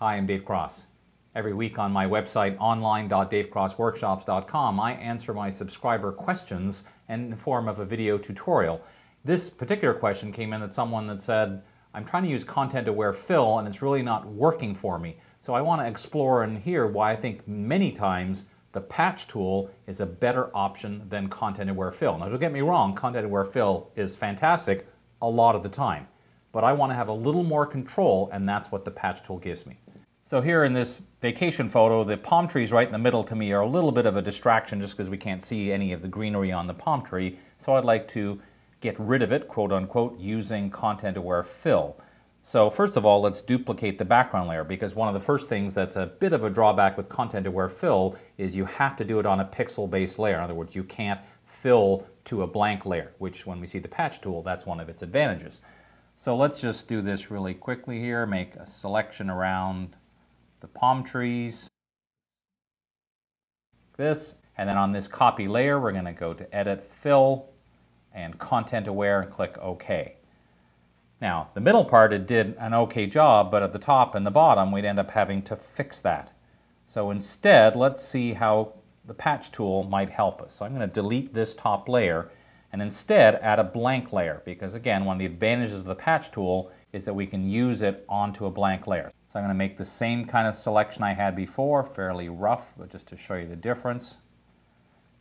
Hi, I'm Dave Cross. Every week on my website, online.davecrossworkshops.com, I answer my subscriber questions in the form of a video tutorial. This particular question came in that someone that said, I'm trying to use content-aware fill and it's really not working for me. So I want to explore and hear why I think many times the patch tool is a better option than content-aware fill. Now don't get me wrong, content-aware fill is fantastic a lot of the time, but I want to have a little more control and that's what the patch tool gives me. So here in this vacation photo, the palm trees right in the middle to me are a little bit of a distraction just because we can't see any of the greenery on the palm tree. So I'd like to get rid of it, quote unquote, using content-aware fill. So first of all, let's duplicate the background layer because one of the first things that's a bit of a drawback with content-aware fill is you have to do it on a pixel-based layer. In other words, you can't fill to a blank layer, which when we see the patch tool, that's one of its advantages. So let's just do this really quickly here, make a selection around the palm trees, this, and then on this copy layer, we're going to go to Edit, Fill, and Content Aware, and click OK. Now, the middle part, it did an okay job, but at the top and the bottom, we'd end up having to fix that. So instead, let's see how the patch tool might help us. So I'm going to delete this top layer and instead add a blank layer because again, one of the advantages of the patch tool is that we can use it onto a blank layer. So I'm going to make the same kind of selection I had before, fairly rough, but just to show you the difference.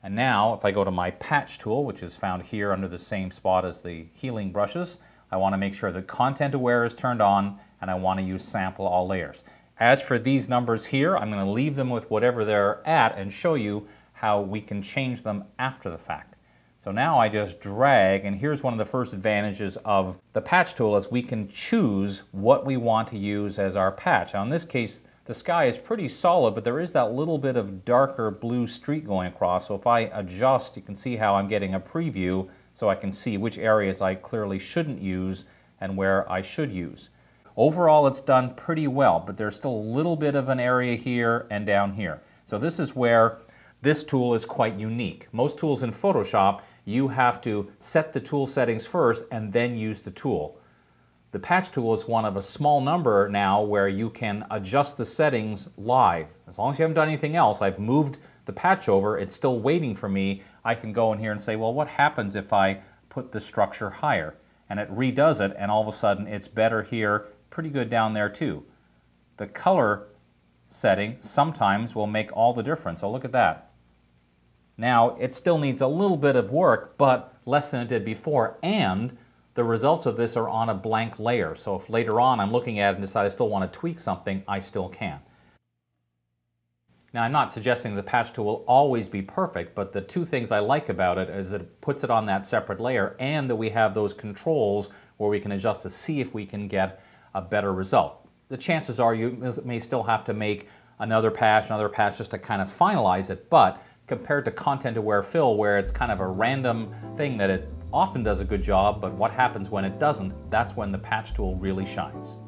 And now, if I go to my patch tool, which is found here under the same spot as the healing brushes, I want to make sure that content aware is turned on and I want to use sample all layers. As for these numbers here, I'm going to leave them with whatever they're at and show you how we can change them after the fact. So now I just drag, and here's one of the first advantages of the patch tool is we can choose what we want to use as our patch. Now in this case, the sky is pretty solid, but there is that little bit of darker blue streak going across. So if I adjust, you can see how I'm getting a preview so I can see which areas I clearly shouldn't use and where I should use. Overall, it's done pretty well, but there's still a little bit of an area here and down here. So this is where this tool is quite unique. Most tools in Photoshop, you have to set the tool settings first and then use the tool. The patch tool is one of a small number now where you can adjust the settings live. As long as you haven't done anything else, I've moved the patch over, it's still waiting for me. I can go in here and say, well, what happens if I put the structure higher? And it redoes it, and all of a sudden it's better here, pretty good down there too. The color setting sometimes will make all the difference. So look at that. Now, it still needs a little bit of work, but less than it did before, and the results of this are on a blank layer. So if later on I'm looking at it and decide I still want to tweak something, I still can. Now, I'm not suggesting the patch tool will always be perfect, but the two things I like about it is it puts it on that separate layer and that we have those controls where we can adjust to see if we can get a better result. The chances are you may still have to make another patch, another patch just to kind of finalize it, but compared to content-aware fill where it's kind of a random thing that it often does a good job, but what happens when it doesn't, that's when the patch tool really shines.